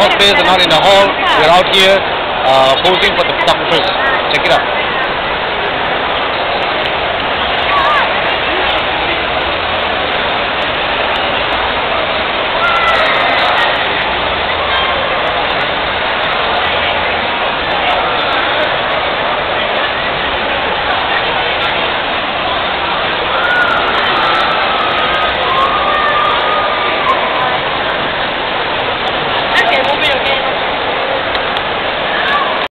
cosplayers are not in the hall. We're out here uh, posing for the photographers. Check it out.